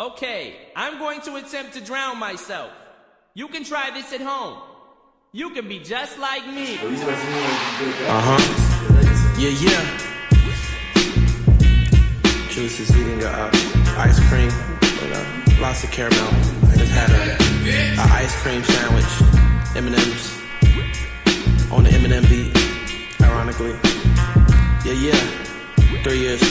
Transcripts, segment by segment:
Okay, I'm going to attempt to drown myself. You can try this at home. You can be just like me. Uh huh. Yeah, yeah. Juice is eating a uh, ice cream with uh, lots of caramel. I just had a, a ice cream sandwich, M&M's on the Eminem beat. Ironically, yeah, yeah. Three years.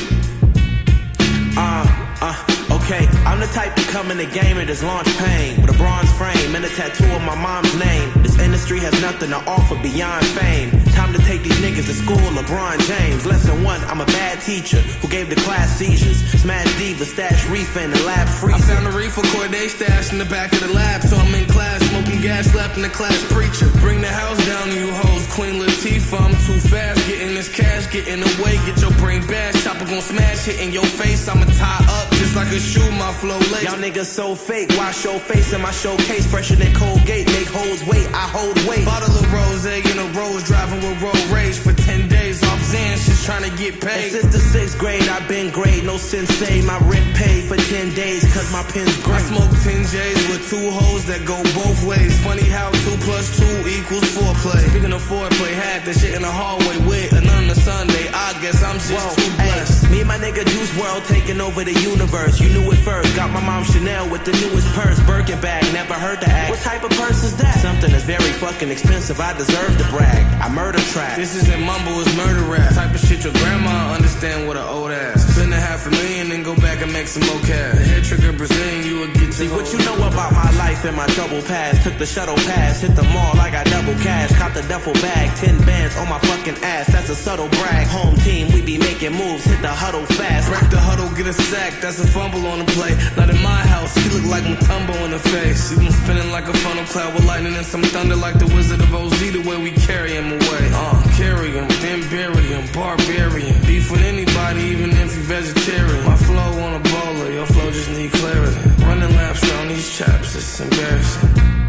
Uh, uh. Okay, I'm the type to come in the game and just launch pain with a bronze frame and a tattoo of my mom's name. This industry has nothing to offer beyond fame. Time to take these niggas to school, LeBron James. Lesson one, I'm a bad teacher who gave the class seizures. Smash diva, stash reef in the lab freezer. I found a reefer Cordae stash in the back of the lab, so I'm in class smoking gas, left in the class preacher. Bring the house down, you hoes, Queen Latifah. I'm too fast, getting this cash, getting away, get your brain bashed. Chopper gon' smash, hitting your face. I'ma tie up just like a shoe, my flow late. Y'all niggas so fake. Wash your face in my showcase. Fresher than Colgate. Make hoes wait. I hold weight. Bottle of rose in a rose. Driving with road rage for get paid. And since the sixth grade, I've been great. No sensei. My rent paid for 10 days. Cause my pen's great. I smoke 10 J's with two hoes that go both ways. Funny how 2 plus 2 equals 4 play. Speaking of foreplay, had the shit in the hallway with another Sunday. I guess I'm just Whoa, too blessed. Ay, me and my nigga Juice WRLD taking over the universe. You knew it first. Got my mom Chanel with the newest purse, Birkin bag, never heard the act. What type of fucking expensive, I deserve to brag. I murder track. This isn't mumble, it's murder rap. Type of shit your grandma understand with an old ass. Spend a half a million and go back and make some more cash. The head trigger Brazilian, you would get to See what you know about my life and my double pass. Took the shuttle pass, hit the mall, I got double cash. Caught the duffel bag, 10 bands on my fucking ass. That's a subtle brag. Home team, we be making moves, hit the huddle fast. Break the huddle, get a sack, that's a fumble on the play. Not in like Mutombo in the face. Been spinning like a funnel cloud with lightning and some thunder like the Wizard of Oz. The way we carry him away. Uh, carry him, then bury him, barbarian. Beef with anybody, even if you vegetarian. My flow on a bowler, your flow just need clarity. Running laps around these chaps, it's embarrassing.